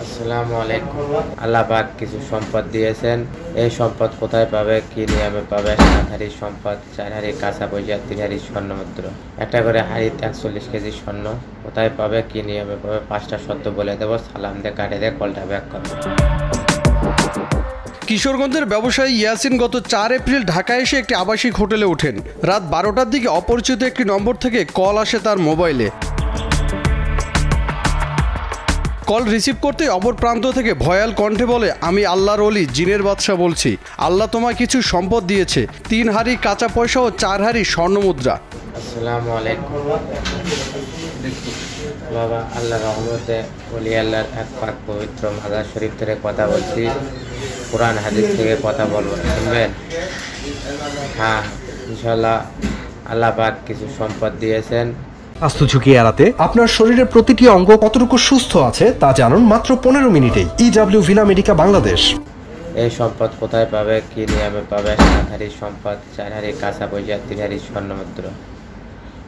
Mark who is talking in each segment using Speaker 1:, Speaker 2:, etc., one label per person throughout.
Speaker 1: আসসালামু আলাইকুম। আল্লাহ পাক কিছু সম্পদ দিয়েছেন। এই সম্পদ কোথায় পাবে, কি নিয়মে পাবে? সাত হাড়ি সম্পদ, চার হাড়ি কাঁচা পয়সা তিন হাড়ি স্বর্ণ মুদ্রা একটা করে হাড়িতে একচল্লিশ কেজি স্বর্ণ। কোথায় পাবে, কি নিয়মে পাবে? পাঁচটা শব্দ বলে দেবো। সালাম দিয়ে কাটে দিয়ে কলটা ব্যাক করব
Speaker 2: কিশোরগঞ্জের ব্যবসায়ী ইয়াসিন গত চার এপ্রিল ঢাকায় এসে একটি আবাসিক হোটেলে ওঠেন। রাত বারোটার দিকে অপরিচিত একটি নম্বর থেকে কল আসে তার মোবাইলে। কল রিসিভ করতে অপর প্রান্ত থেকে ভয়াল কণ্ঠে বলে, আমি আল্লাহর অলি জিনের বাদশা বলছি। আল্লাহ তোমায় কিছু সম্পদ দিয়েছে। তিন হাড়ি কাঁচা পয়সা ও চার হাড়ি স্বর্ণমুদ্রা
Speaker 1: আলাইকুম। বাবা, আল্লাহ রহমতে অলি আল্লাহর এক পাক পবিত্র মাদার শরীফ থেকে কথা বলছি। কোরআন হাদিস থেকে কথা বলব, শুনবেন? হ্যাঁ ইনশাল্লাহ আল্লাহ পাক কিছু সম্পদ দিয়েছেন।
Speaker 3: স্বাস্থ্য ঝুঁকি এড়াতে আপনার শরীরের প্রতিটি অঙ্গ কতটুকু সুস্থ আছে তা জানুন মাত্র পনেরো মিনিটেই। EW Villa Medica Bangladesh.
Speaker 1: এই সম্পদ কোথায় পাবে কি নিয়মে পাবে? সাত হাড়ি সম্পদ চার হাড়ি কাঁচা পয়সা তিন হাড়ি স্বর্ণ মুদ্রা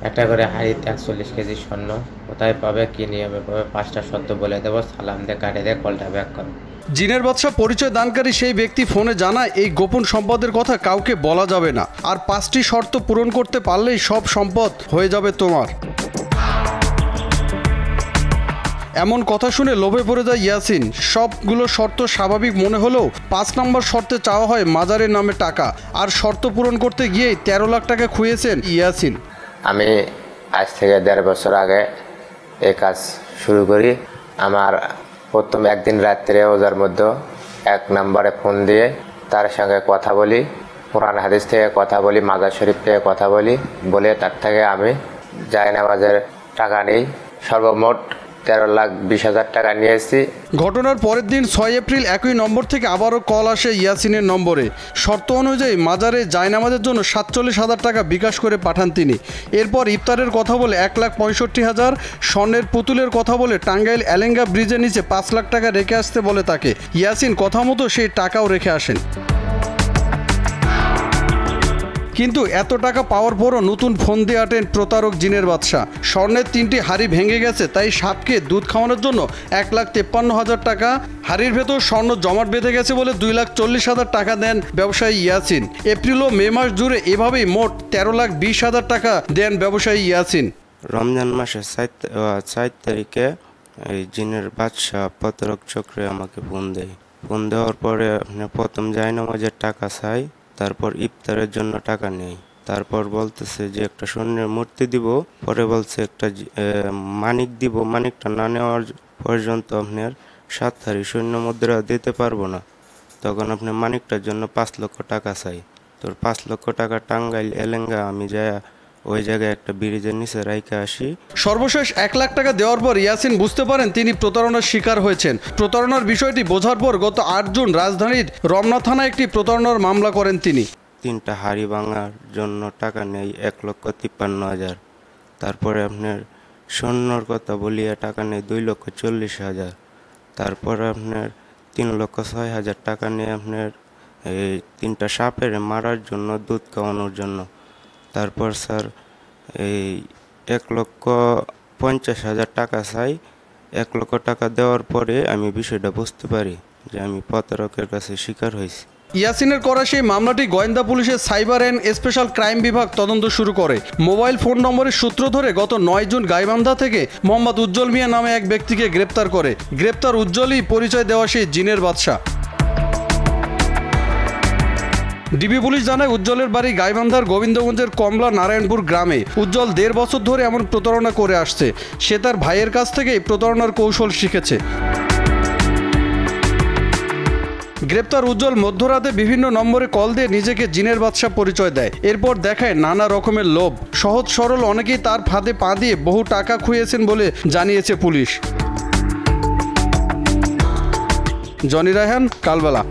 Speaker 1: একটা করে হাড়িতে একচল্লিশ কেজি স্বর্ণ কোথায় পাবে কি নিয়মে পাবে? পাঁচটা শব্দ বলে দেবো সালাম দিয়ে কাটে দিয়ে কলটা ব্যাক করব
Speaker 2: জিনের বাদশা পরিচয় দানকারী সেই ব্যক্তি ফোনে জানায় এই গোপন সম্পদের কথা কাউকে বলা যাবে না। আর পাঁচটি শর্ত পূরণ করতে পারলেই সব সম্পদ হয়ে যাবে তোমার। এমন কথা শুনে লোভে পড়ে যায় ইয়াসিন। সবগুলো শর্ত স্বাভাবিক মনে হলেও পাঁচ নম্বর শর্তে চাওয়া হয় মাজারের নামে টাকা। আর শর্ত পূরণ করতে গিয়েই তেরো লাখ টাকা খুঁয়েছেন ইয়াসিন।
Speaker 1: আমি আজ থেকে দেড় বছর আগে এই কাজ শুরু করি। আমার প্রথম একদিন রাত্রে ওজার মধ্যে এক নম্বরে ফোন দিয়ে তার সঙ্গে কথা বলি, কোরআন হাদিস থেকে কথা বলি, মাজার শরীফ থেকে কথা বলি। বলে তার থেকে আমি জায়নামাজের টাকা নিই। সর্বমোট তেরো লাখ বিশ হাজার টাকা নিয়েছি
Speaker 2: ঘটনার পরের দিন ছয় এপ্রিল একই নম্বর থেকে আবারও কল আসে ইয়াসিনের নম্বরে। শর্ত অনুযায়ী মাজারে জায়নামাজের জন্য সাতচল্লিশ হাজার টাকা বিকাশ করে পাঠান তিনি। এরপর ইফতারের কথা বলে এক লাখ পঁয়ষট্টি হাজার, স্বর্ণের পুতুলের কথা বলে টাঙ্গাইল এলেঙ্গা ব্রিজের নিচে পাঁচ লাখ টাকা রেখে আসতে বলে তাকে। ইয়াসিন কথা মতো সেই টাকাও রেখে আসেন। কিন্তু এত টাকা পাওয়ার পরও নতুন ফোন দিয়ে আটেন প্রতারক জিনের বাদশা স্বর্ণের তিনটি হাড়ি ভেঙে গেছে, তাই সাপকে দুধ খাওয়ানোর জন্য এক লাখ তেপ্পান্ন হাজার টাকা, হাড়ির ভেতর স্বর্ণ জমাট বেঁধে গেছে বলে দুই লাখ চল্লিশ হাজার টাকা দেন ব্যবসায়ী ইয়াসিন। এপ্রিল ও মে মাস জুড়ে এভাবেই মোট তেরো লাখ বিশ হাজার টাকা দেন ব্যবসায়ী ইয়াসিন।
Speaker 4: রমজান মাসের সাত তারিখে এই জিনের বাদশাহ প্রতারক চক্রে আমাকে ফোন দেয়। ফোন দেওয়ার পরে প্রথম যায় নামাজের টাকা চাই তারপর ইফতারের জন্য টাকা নেই। তারপর বলতেছে যে, একটা স্বর্ণের মূর্তি দিব, পরে বলছে একটা মানিক দিব। মানিকটা না নেওয়ার পর্যন্ত আপনার সাত হারি সৈন্য মুদ্রা দিতে পারব না। তখন আপনি মানিকটার জন্য পাঁচ লক্ষ টাকা চাই। তোর পাঁচ লক্ষ টাকা টাঙ্গাইল, এলেঙ্গা আমি যায় ওই জায়গায় একটা ব্রিজের নিচে রাইখে আসি।
Speaker 2: সর্বশেষ এক লাখ টাকা দেওয়ার পর ইয়াসিন বুঝতে পারেন তিনি প্রতারণার শিকার হয়েছেন। প্রতারণার বিষয়টি বোঝার পর গত আট জুন রাজধানীর রমনা থানায় একটি প্রতারণার মামলা করেন তিনি।
Speaker 4: তিনটা হাড়ি ভাঙার জন্য টাকা নেই এক লক্ষ তিপ্পান্ন হাজার। তারপরে আপনার স্বর্ণর কথা বলিয়ে টাকা নেই দুই লক্ষ চল্লিশ হাজার। তারপরে আপনার তিন লক্ষ ছয় হাজার টাকা নিয়ে আপনার এই তিনটা সাপের মারার জন্য দুধ খাওয়ানোর জন্য তারপর স্যার, এই এক লক্ষ পঞ্চাশ হাজার টাকা চাই। এক লক্ষ টাকা দেওয়ার পরে আমি বিষয়টা বুঝতে পারি যে আমি প্রতারকের কাছে শিকার হয়েছি।
Speaker 2: ইয়াসিনের করা সেই মামলাটি গোয়েন্দা পুলিশের সাইবার অ্যান্ড স্পেশাল ক্রাইম বিভাগ তদন্ত শুরু করে। মোবাইল ফোন নম্বরের সূত্র ধরে গত নয় জুন গাইবান্ধা থেকে মোহাম্মদ উজ্জ্বল মিয়া নামে এক ব্যক্তিকে গ্রেপ্তার করে। গ্রেপ্তার উজ্জ্বলই পরিচয় দেওয়া সেই জিনের বাদশা। ডিবি পুলিশ জানায়, উজ্জ্বলের বাড়ি গাইবান্ধার গোবিন্দগঞ্জের কমলা নারায়ণপুর গ্রামে। উজ্জ্বল দেড় বছর ধরে এমন প্রতারণা করে আসছে। সে তার ভাইয়ের কাছ থেকেই প্রতারণার কৌশল শিখেছে। গ্রেপ্তার উজ্জ্বল মধ্যরাতে বিভিন্ন নম্বরে কল দিয়ে নিজেকে জিনের বাদশা পরিচয় দেয়। এরপর দেখায় নানা রকমের লোভ। সহজ সরল অনেকেই তার ফাঁদে পা দিয়ে বহু টাকা খুঁয়েছেন বলে জানিয়েছে পুলিশ। জনি রায়হান, কালবেলা।